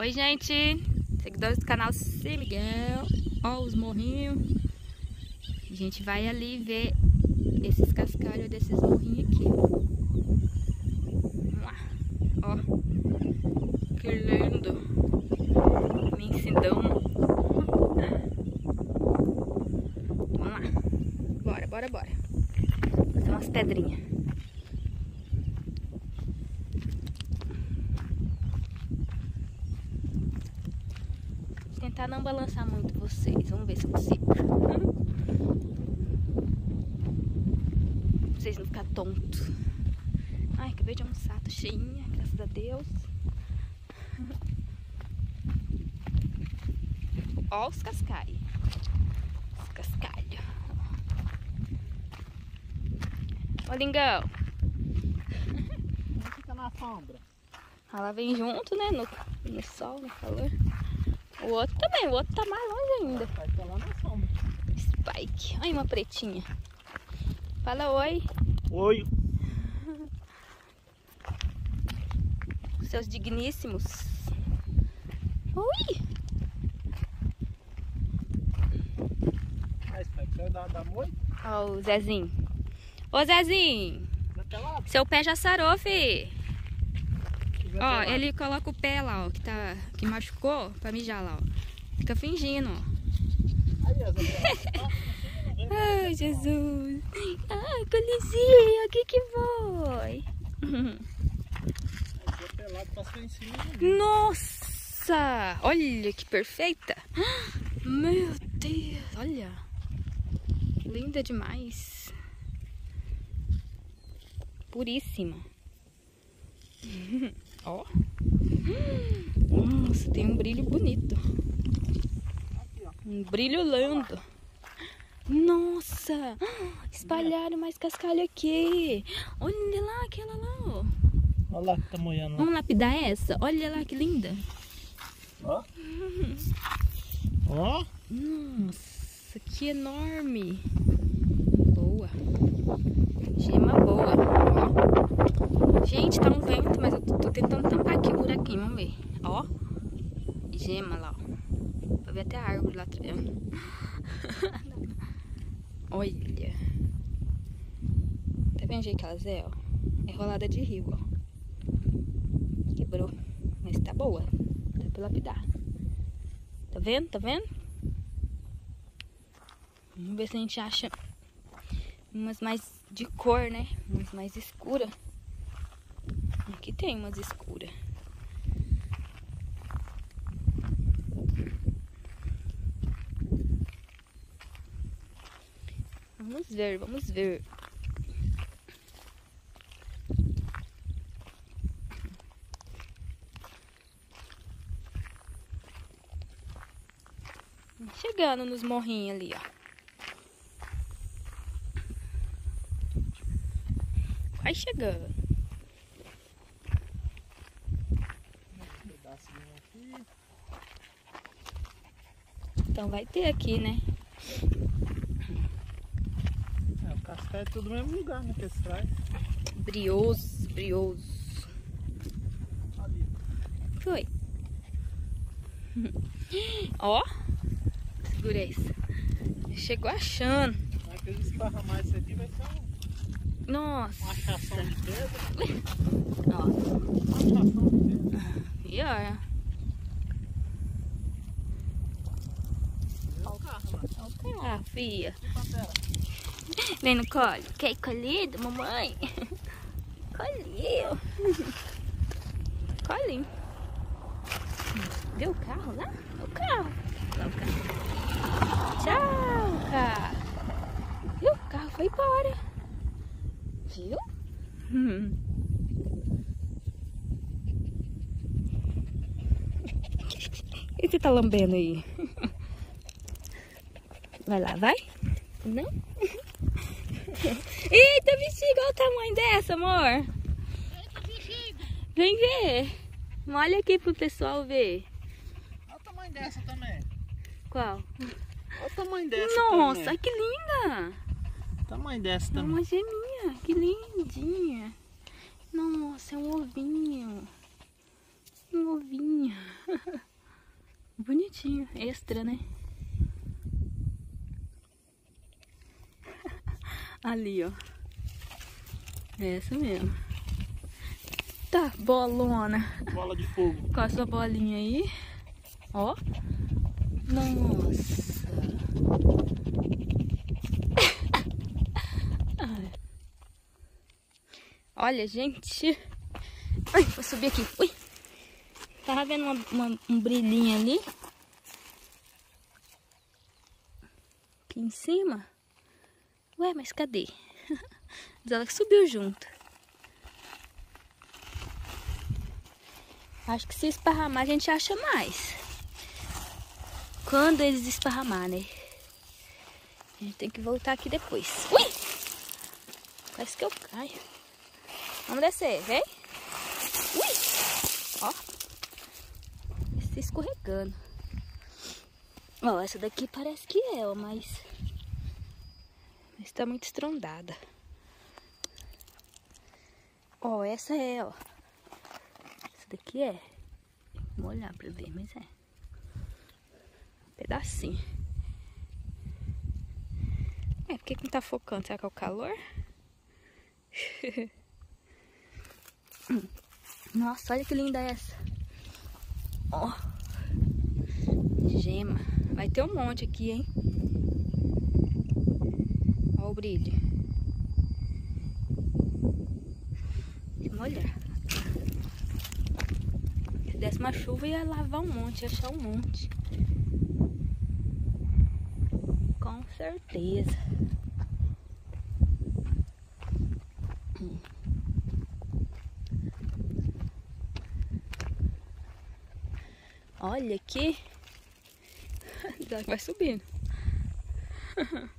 Oi, gente! Seguidores do canal C Miguel. Ó, os morrinhos. A gente vai ali ver esses cascalhos desses morrinhos aqui. Vamos lá. Ó. Que lindo. Imensidão. Vamos lá. Bora, bora, bora. Fazer umas pedrinhas. Tentar não balançar muito vocês. Vamos ver se eu consigo. vocês não ficar tontos. Ai, acabei de almoçar, tô cheinha, graças a Deus. Ó os cascais. Os cascalhos. Ó, lingão. Fica na sombra. Ela vem junto, né? No, no sol, no calor. O outro também, o outro tá mais longe ainda. Spike tá lá na sombra. Spike. Olha uma pretinha. Fala oi. Oi. Seus digníssimos. Oi. Ah, Spike, dar moito? Ó o Zezinho. Ô Zezinho. Seu pé já sarou, fi. Ó, ele coloca o pé lá, ó, que tá. que machucou pra mijar lá, ó. Fica fingindo, ó. Aí. Ai, Jesus. Ai, Colizinho, o que que foi? Nossa! Olha que perfeita! Meu Deus, olha! Linda demais! Puríssima! Ó! Nossa, tem um brilho bonito! Um brilho lindo! Nossa! Espalharam mais cascalho aqui! Olha lá, aquela lá, ó! Olha lá que tá. Vamos lapidar essa? Olha lá que linda! Ó. Ó. Nossa, que enorme! Boa! Gema boa! Ó. Gente, tá um vento, mas eu tô, tô tentando tampar aqui o buraquinho, vamos ver. Ó, gema lá, ó. Pra ver até a árvore lá atrás. Olha! Tá vendo o jeito que elas é, ó? É rolada de rio, ó. Quebrou. Mas tá boa. Dá pra lapidar. Tá vendo? Tá vendo? Vamos ver se a gente acha umas mais de cor, né? Umas mais escuras. Aqui tem umas escuras. Vamos ver, vamos ver. Chegando nos morrinhos ali, ó. Vai chegando. Então vai ter aqui, né? É, o cascai é tudo no mesmo lugar, né? Que eles traz. Brioso, brioso. Ali. Foi. Ó. Segura isso. Chegou achando. Mas que eles esparramar isso aqui vai ser um- Nossa. uma achação de pedra. Ó. Uma achação de pedra. E olha. Olha o carro lá. Olha o carro, filha. E pantera? Vem no colo. Quer colhido, mamãe? Colheu. Colinho. Viu o carro lá? O carro. Lá o carro. Tchau, carro. Viu? O carro foi embora. Viu? Hum. O que você tá lambendo aí? Vai lá, vai? Não? Eita, bexiga, olha o tamanho dessa, amor. Vem ver. Olha aqui pro pessoal ver. Olha o tamanho dessa também. Qual? Olha o tamanho dessa Nossa, também. que linda. Tamanho dessa É também. uma geminha, que lindinha. Nossa, é um ovinho. Um ovinho. pastinho extra, né? Ali, ó. É essa mesmo. Tá, bolona. Bola de fogo. Com a sua bolinha aí. Ó. Nossa. Ai. Olha, gente. Ai, vou subir aqui. Ui. Tava vendo uma, uma, um brilhinho ali. Aqui em cima. Ué, mas cadê? Diz ela que subiu junto. Acho que se esparramar a gente acha mais. Quando eles esparramar, né? A gente tem que voltar aqui depois. Ui! Quase que eu caio. Vamos descer, vem. Ui! Ó. Está escorregando. Ó, essa daqui parece que é, ó, mas... Está muito estrondada. Ó, essa é, ó. Essa daqui é. Vou olhar pra ver, mas é. Um pedacinho. É, por que não tá focando? Será que é o calor? Nossa, olha que linda essa. Ó. Gema. Vai ter um monte aqui, hein? Ó o brilho. Vamos olhar. Se desse uma chuva ia lavar um monte, ia achar um monte. Com certeza. Olha aqui. Vai subindo.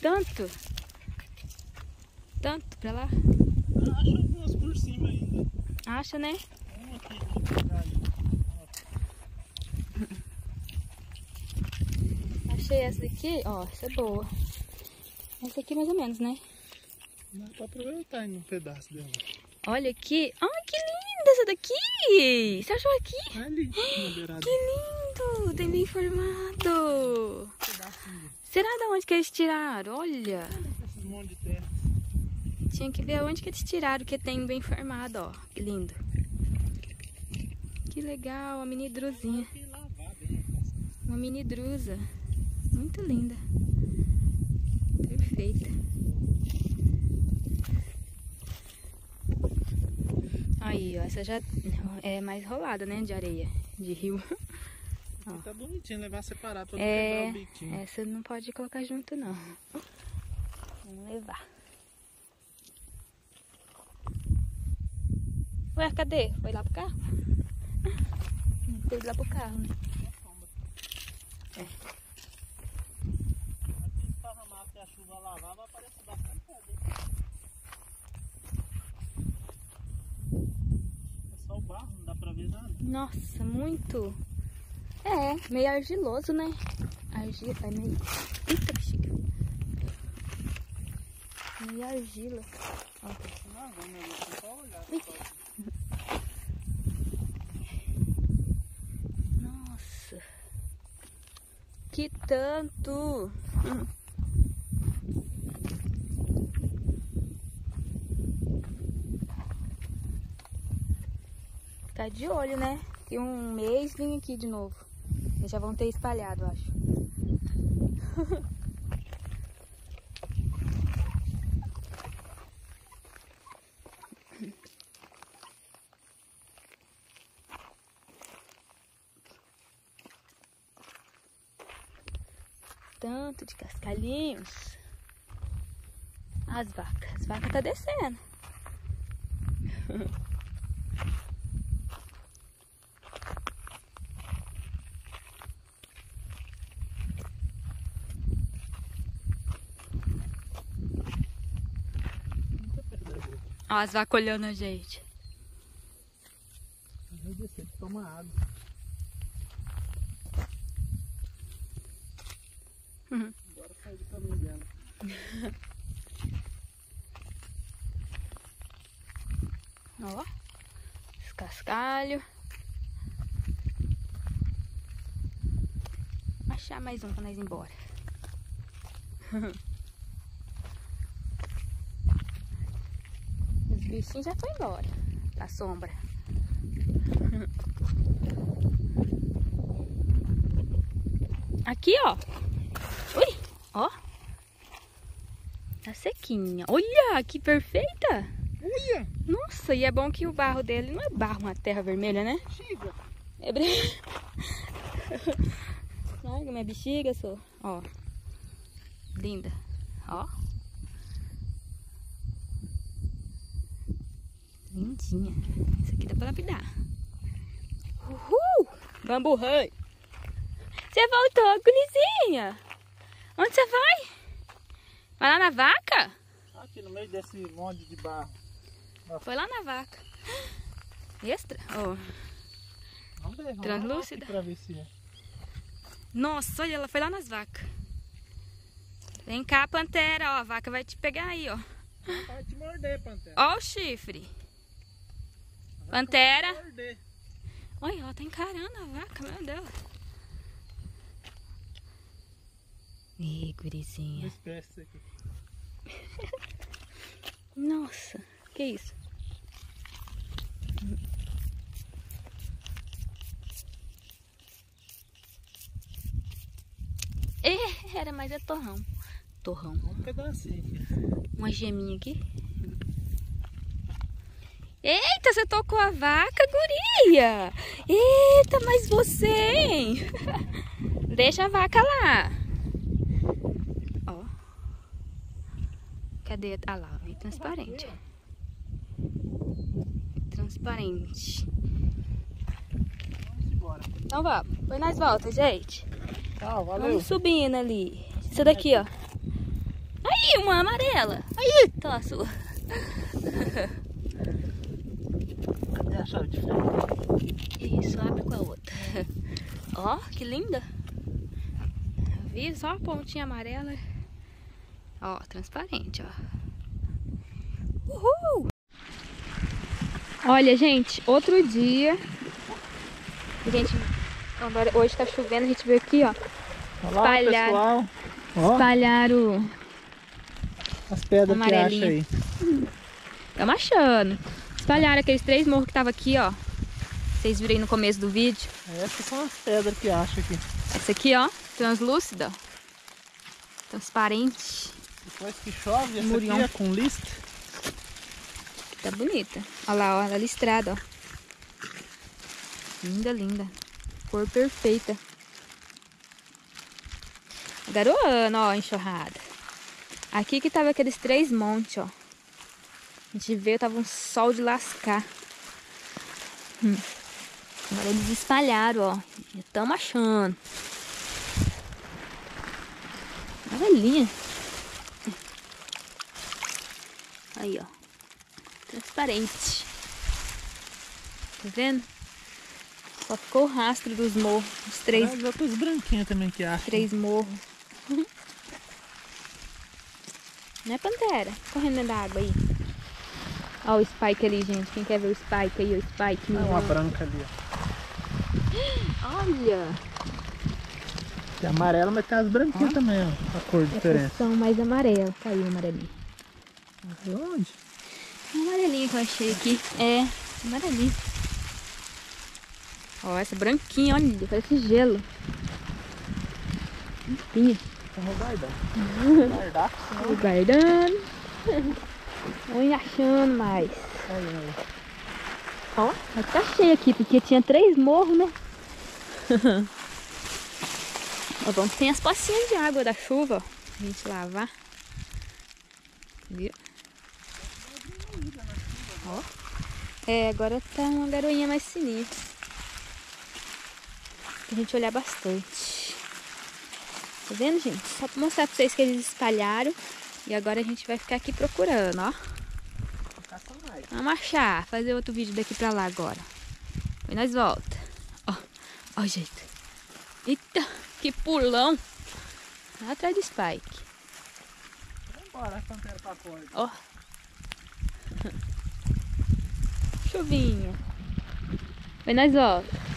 Tanto. Tanto pra lá. Algumas por cima ainda. Acha, né? Aqui. Achei essa daqui, ó, essa é boa. Essa aqui mais ou menos, né? Dá pra aproveitar um pedaço dela. Olha aqui. Ai, que linda essa daqui! Você achou aqui? Ali. Que lindo! Tem bem formado. Será de onde que eles tiraram? Olha. Tinha que ver onde que eles tiraram, que tem bem formado, ó. Que lindo. Que legal, uma mini druzinha. Uma mini drusa. Muito linda. Perfeita. Aí, ó, essa já é mais rolada, né? De areia, de rio. Tá bonitinho levar separado pra não É, quebrar o biquinho. essa não pode colocar junto, não. Vamos levar. Ué, cadê? Foi lá pro carro? Foi lá pro carro, né? Aqui esparramar que a chuva lavar vai aparecer bastante pedra. É só o barro, não dá pra ver nada. Nossa, muito. É, meio argiloso, né? Argila, é meio. Eita, bexiga. Meio argila. Nossa. Que tanto. Hum. Tá de olho, né? Que um mês vim aqui de novo. Eles já vão ter espalhado, eu acho. Tanto de cascalhinhos. As vacas. As vacas tá descendo. Ó, as vacas olhando a gente. Vai descer, toma água. Uhum. Agora sai do caminho dela. Ó, os cascalhos. achar mais um pra nós ir embora. Os bichinhos já foram embora. Da sombra. Aqui, ó. Ui, ó. Tá sequinha. Olha, que perfeita. Uia! Nossa, e é bom que o barro dele não é barro, uma terra vermelha, né? Chiga! É bre... Larga minha bexiga, só. Ó. Linda. Ó. Lindinha. Isso aqui dá pra lapidar. Uhul! Bambu rei. Você voltou, gurizinha. Onde você vai? Vai lá na vaca? Aqui no meio desse monte de barro. Foi lá na vaca. Extra? Ó. Vamos ver, vamos Translúcida? Pra ver se é. Nossa, olha, ela foi lá nas vacas. Vem cá, pantera, ó. A vaca vai te pegar aí, ó. Vai te morder, Pantera. Ó o chifre. Pantera. Olha, ela tá encarando a vaca, meu Deus. Ih, gurizinha. Uma espécie aqui. Nossa, que isso? Era mais é torrão. Torrão. Um pedacinho. Uma geminha aqui. Eita, você tocou a vaca, guria! Eita, mas você, hein? Deixa a vaca lá. Ó. Cadê? Ah lá, vem transparente. Transparente. Então vamos. Depois nós volta, gente. Tchau, valeu. Vamos subindo ali. Essa daqui, ó. Aí, uma amarela. Aí, tá a sua. Chave de? Isso, abre com a outra. Ó, que linda. Vi só a pontinha amarela. Ó, transparente, ó. Uhul! Olha, gente, outro dia. Gente, agora hoje tá chovendo, a gente veio aqui, ó. Olha lá, Espalhar. pessoal. Ó, Espalharam. as pedras que acha aí. Estamos achando. Espalharam aqueles três morros que tava aqui, ó. Vocês viram aí no começo do vídeo. Essas são as pedras que acha aqui. Essa aqui, ó, translúcida. Transparente. Depois que chove, essa Murião. aqui é com lista. Tá bonita. Olha lá, ó, ela listrada, ó. Linda, linda. Cor perfeita. Garoando, ó, enxurrada. Aqui que tava aqueles três montes, ó. Gente veio, tava um sol de lascar. Hum. Agora eles espalharam, ó. Já estamos achando. Maravilhinha. Aí, ó. Transparente. Tá vendo? Só ficou o rastro dos morros. Os três, As outras branquinhas também que acha. três morros. Não é pantera? Correndo dentro da água aí. Ó o Spike ali, gente. Quem quer ver o Spike aí? O Spike. Ah, uma branca ali. Olha! Tem amarela, mas tem as branquinhas também, ó. A cor diferente. São mais amarelas. Caiu o amarelinho. De onde? Um amarelinho que eu achei aqui. É, amarelinho. Ó, essa branquinha, olha, parece gelo. Limpinha. Vamos guardar. Guardar, senão... Vou. Vou achando mais. Aí, aí. Ó, mas tá cheio aqui, porque tinha três morros, né? Ó, que tem as pocinhas de água da chuva, ó. Pra gente lavar. Viu? Ó. É, agora tá uma garoinha mais fininha. Pra gente olhar bastante. Tá vendo, gente? Só pra mostrar pra vocês que eles espalharam. E agora a gente vai ficar aqui procurando, ó. Vamos achar, fazer outro vídeo daqui pra lá agora. Depois nós volta. Ó, ó o jeito. Eita, que pulão. Lá atrás do Spike. Vamos embora, a pantera pra fora. Ó. Chuvinha. Depois nós volta.